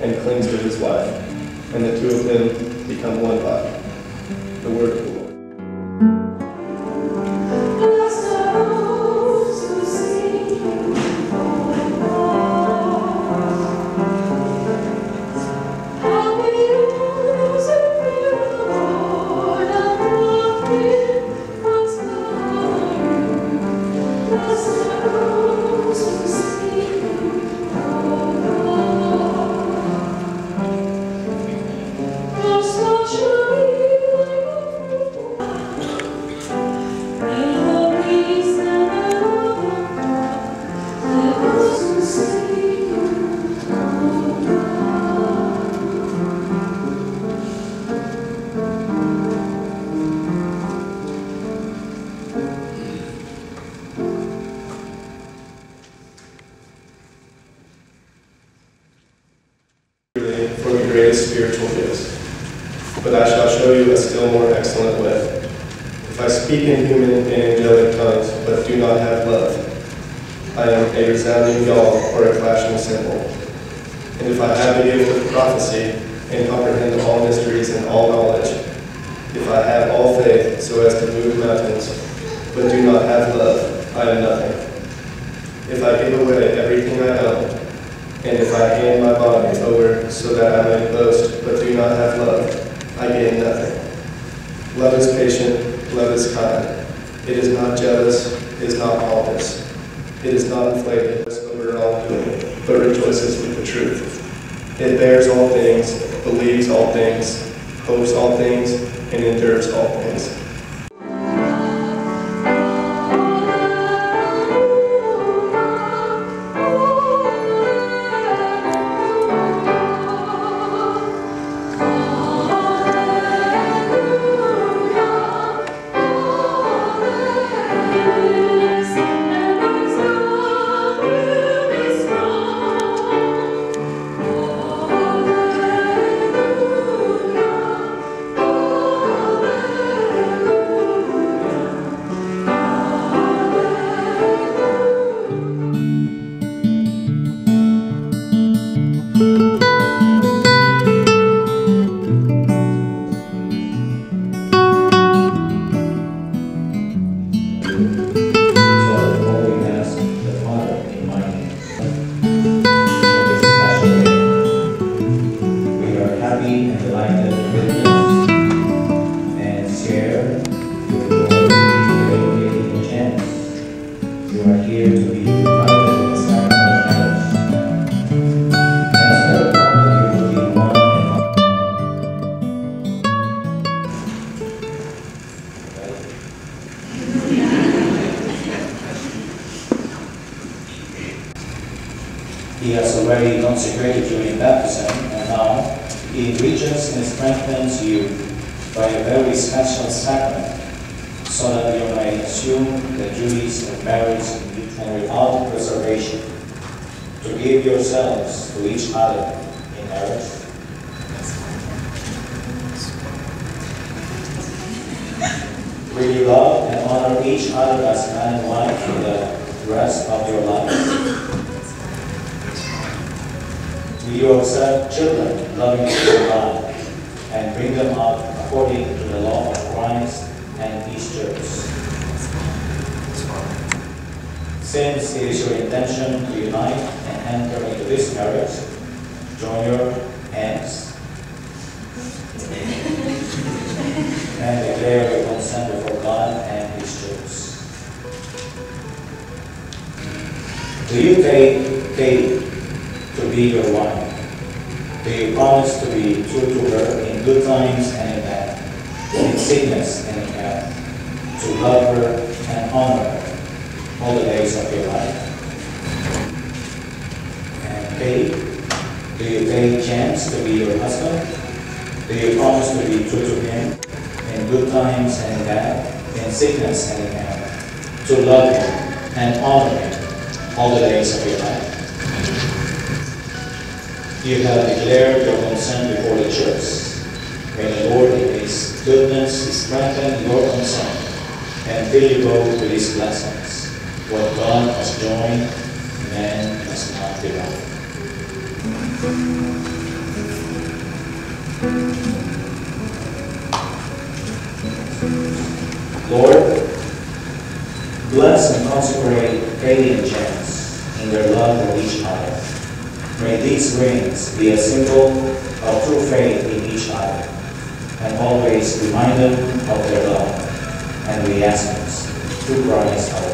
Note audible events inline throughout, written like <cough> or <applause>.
and clings to his wife, and the two of them become one body, the Word of the Lord. Am a resounding gall or a clashing cymbal. And if I have the gift of prophecy and comprehend all mysteries and all knowledge, if I have all faith so as to move mountains, but do not have love, I am nothing. If I give away everything I own, and if I hand my body over so that I may boast, but do not have love, I gain nothing. Love is patient, love is kind. It is not jealous, it is not pompous. It is not inflated over wrongdoing, but rejoices with the truth. It bears all things, believes all things, hopes all things, and endures all things. To give yourselves to each other in marriage. You love and honor each other as man and wife for the rest of your lives? Will you accept children loving God and bring them up according to the law of Christ Since it is your intention to unite and enter into this marriage, join your hands. And declare your consent before God and His church. Do you take Katie to be your wife? Do you promise to be true to her in good times and in bad, in sickness and in health, to love her and honor her all the days of your life? And Katie, do you take chance to be your husband? Do you promise to be true to him in good times and bad, in sickness and in health, to love him and honor him all the days of your life? You have declared your consent before the church. May the Lord in His goodness strengthen your consent and fill you both with His blessings. What God has joined, man must not divide. Lord, bless and consecrate Katie and Chance in their love for each other. May these rings be a symbol of true faith in each other and always remind them of their love. And we ask this through Christ our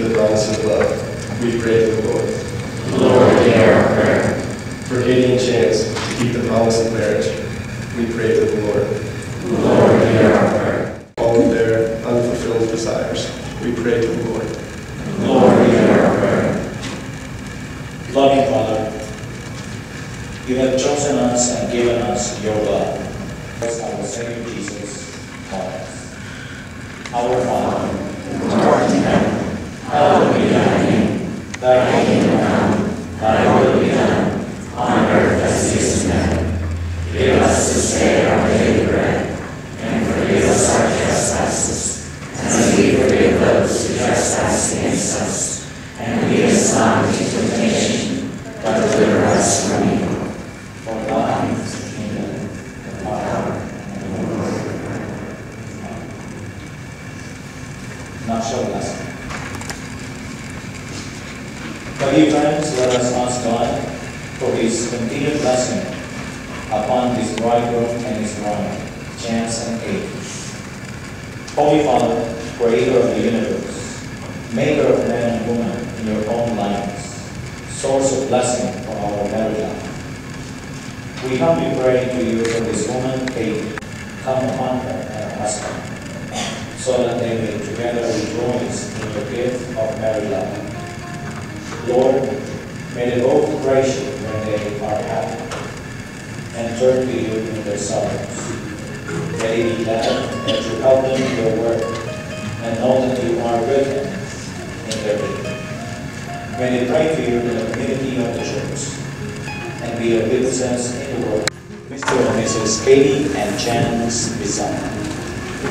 the promise of love, we pray to the Lord. Lord, hear our prayer. For Katie and Chance, to keep the promise of marriage, we pray to the Lord. Lord, hear our prayer. All of their unfulfilled desires, we pray to the Lord. Lord, hear our prayer. Loving Father, you have chosen us and given us your love. As our Savior Jesus taught us. Our Father, who art in heaven, hallowed be thy name. Thy kingdom come, thy will be done, on earth as it is in heaven. Give us this day our daily bread, and forgive us our trespasses, as we forgive those who trespass against us. And lead us not into temptation, but deliver us from evil. For thine is the kingdom, the power, and the glory. Now show blessing. For you friends, let us ask God for his continued blessing upon this bridegroom bride, Chance and Kate. Holy Father, creator of the universe, maker of man and woman in your own likeness, source of blessing for our marriage life. We humbly pray to you for this woman, Kate, come upon her and her husband, so that they may together rejoice in your gift of married. Lord, may they both you when they are happy, and turn to you in their sorrows. May be glad that you help them in their work and know that you are with them in their need. May they pray for you in the community of the church and be a good sense in the world. Mr. and Mrs. Katie and Chance Bezona. You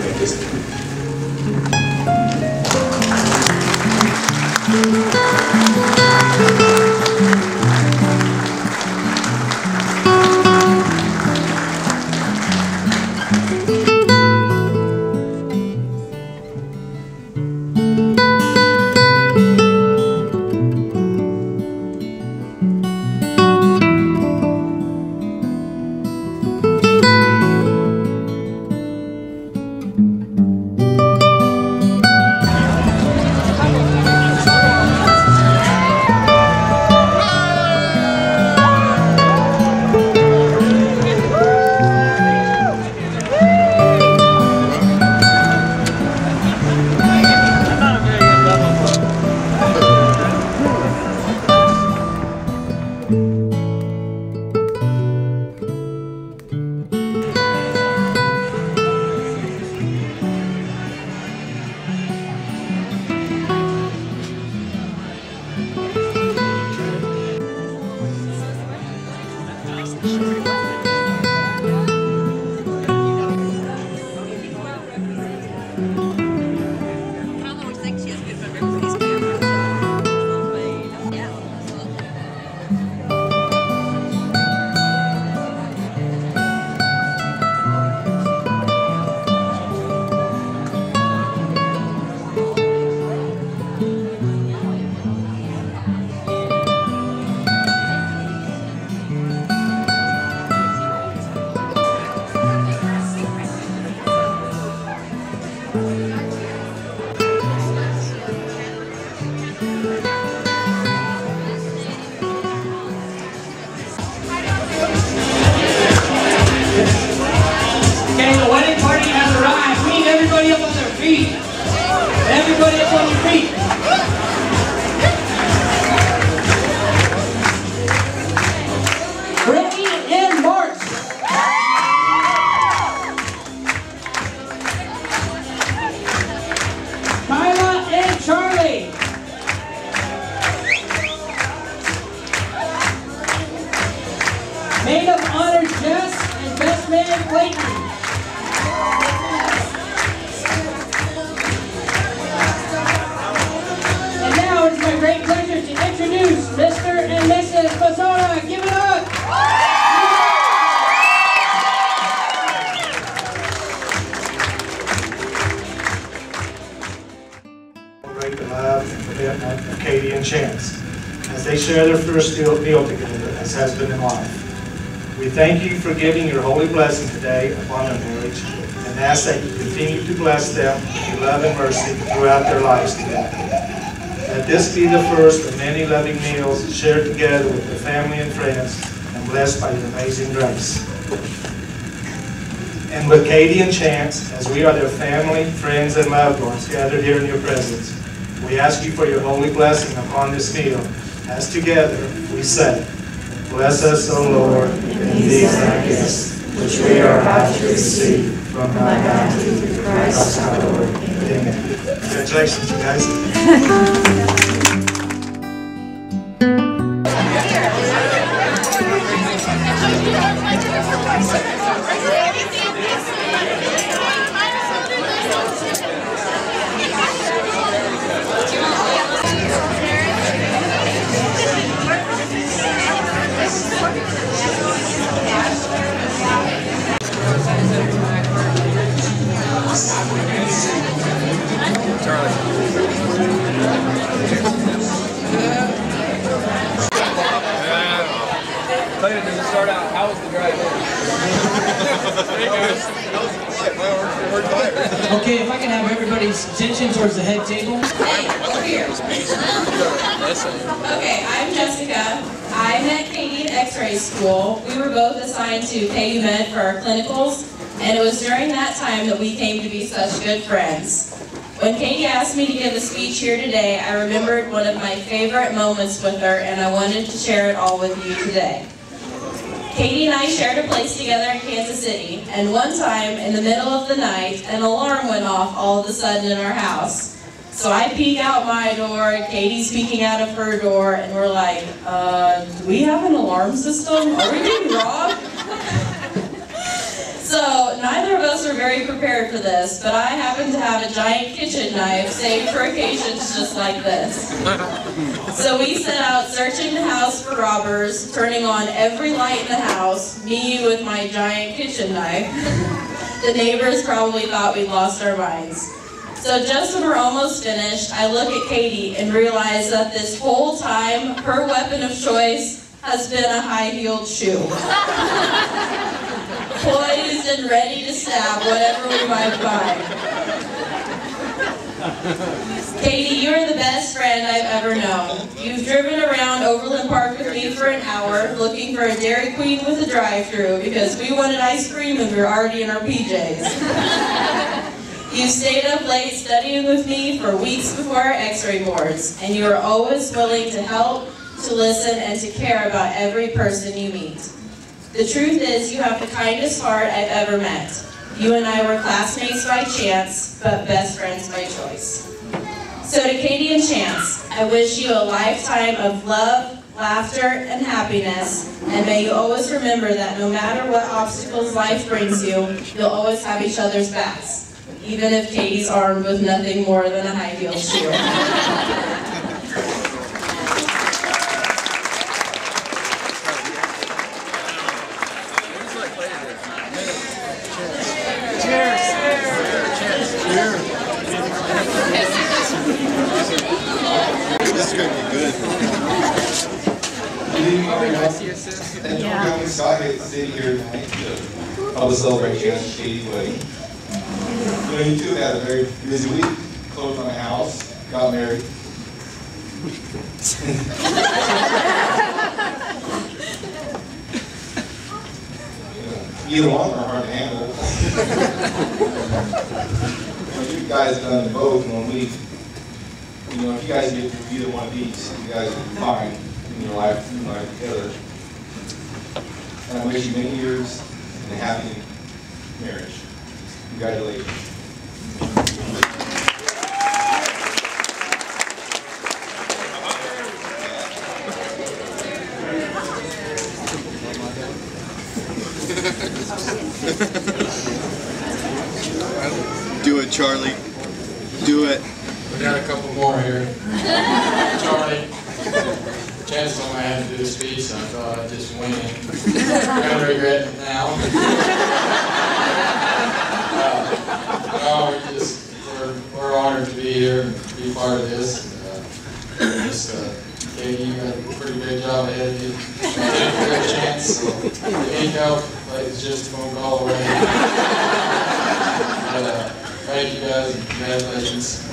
Share their first meal together as husband and wife. We thank you for giving your holy blessing today upon their marriage and ask that you continue to bless them with your love and mercy throughout their lives together. Let this be the first of many loving meals shared together with their family and friends and blessed by your amazing grace. And with Katie and Chance, as we are their family, friends, and loved ones gathered here in your presence, we ask you for your holy blessing upon this meal, as together we say, Bless us, O Lord, in these thy gifts, which we are about to receive from thy bounty through Christ our Lord. Amen. Congratulations, you guys. <laughs> time that we came to be such good friends. When Katie asked me to give a speech here today, I remembered one of my favorite moments with her, and I wanted to share it all with you today. Katie and I shared a place together in Kansas City, and one time, in the middle of the night, an alarm went off all of a sudden in our house. So I peek out my door, Katie's peeking out of her door, and we're like, uh, do we have an alarm system? Are we being robbed? So very prepared for this, but I happen to have a giant kitchen knife saved for occasions just like this. So we set out searching the house for robbers, turning on every light in the house, me with my giant kitchen knife. The neighbors probably thought we'd lost our minds. So just when we're almost finished, I look at Katie and realize that this whole time, her weapon of choice has been a high-heeled shoe. <laughs> Poised and ready to stab whatever we might find. Katie, you're the best friend I've ever known. You've driven around Overland Park with me for an hour looking for a Dairy Queen with a drive-through because we wanted ice cream and we were already in our PJs. You stayed up late studying with me for weeks before our x-ray boards, and you are always willing to help, to listen, and to care about every person you meet. The truth is, you have the kindest heart I've ever met. You and I were classmates by chance, but best friends by choice. So to Katie and Chance, I wish you a lifetime of love, laughter, and happiness, and may you always remember that no matter what obstacles life brings you, you'll always have each other's backs, even if Katie's armed with nothing more than a high heel shoe. <laughs> This is gonna be good. Good evening, everyone. Thank you for coming to Skygate City here I was celebrating Katie's wedding. You know, you two had a very busy week, closed on a house, got married. <laughs> Either one are hard to handle. <laughs> You guys done both in one week. You know, if you guys get through either one of these, you guys will be fine in your life, in your life together. And I wish you many years and a happy marriage. Congratulations. Do it, Charlie. Do it. We got a couple more here. Charlie, Chance told me I had to do the speech, so I thought I'd just wing it. I'm gonna regret it now. Uh, No, we're just, we're, we're honored to be here, be part of this. Uh, Just, uh, Katie, you got a pretty good job ahead of you. Take a good chance, so if you need help, like, it's just a phone call away. But, uh, thank you guys, and congratulations.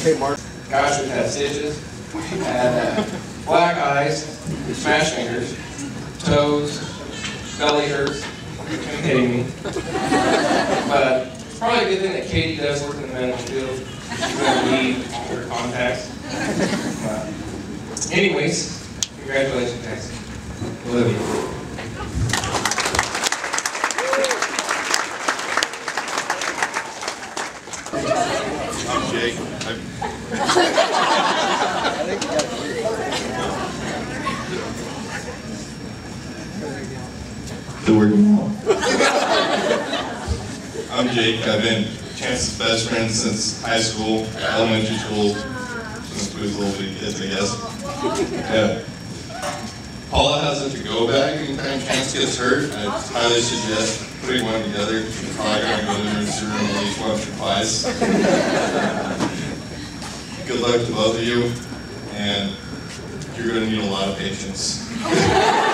Okay, Mark. Guys that had stitches, had uh, black eyes, smash fingers, toes, belly hurts. You're kidding me. But it's probably a good thing that Katie does work in the medical field. She's going to need her contacts. But anyways, congratulations, guys. Olivia. I'm Jake. I'm- The word now. <laughs> I'm Jake. I've been Chance's best friend since high school, elementary school, since we was little kids, I guess. Yeah. Paula has a to-go bag anytime Chance gets hurt. I highly suggest putting one together. You're probably gonna go to the emergency room at least once or twice. Good luck to both of you, and you're gonna need a lot of patience. <laughs>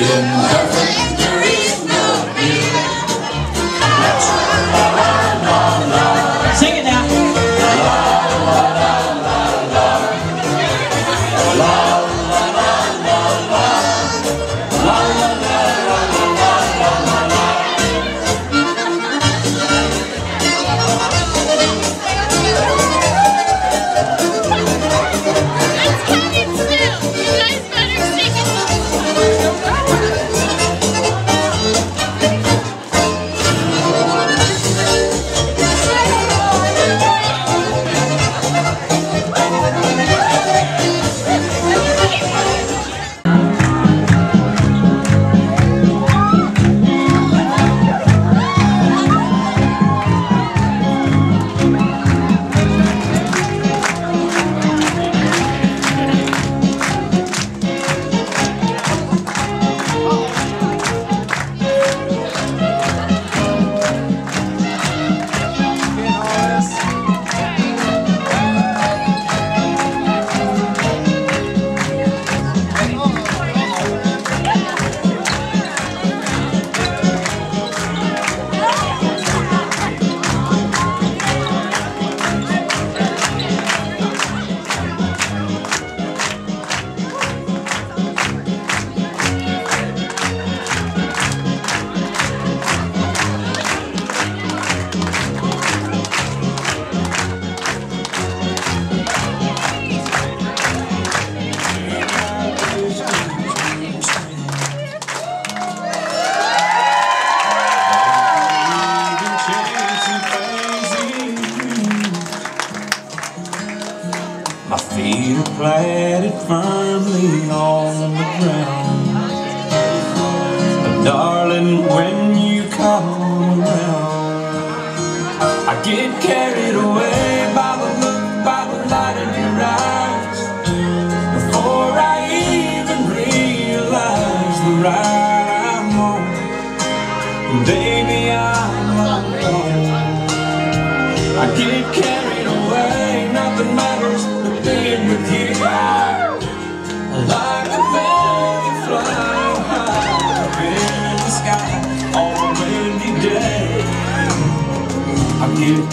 in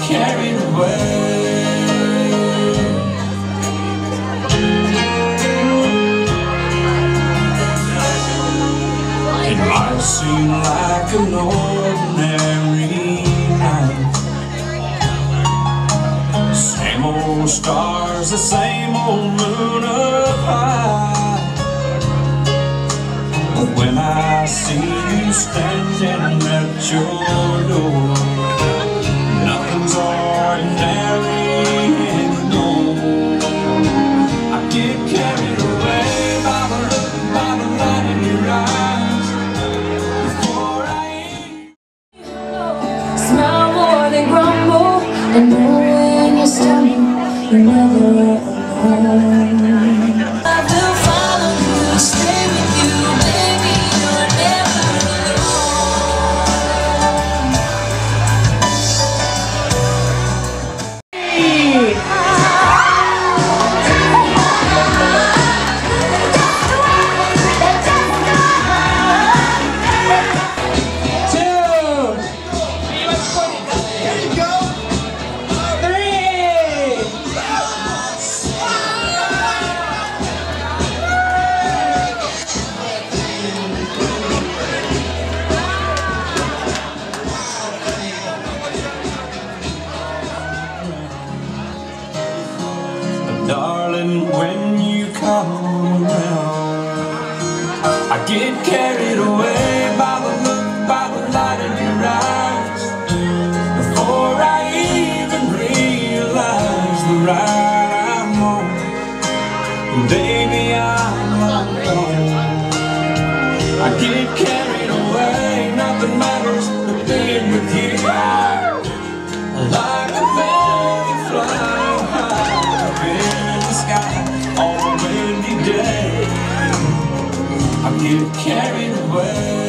carried away. It might seem like an ordinary night. Same old stars, the same old moon up high But when I see you standing at your door you carried away.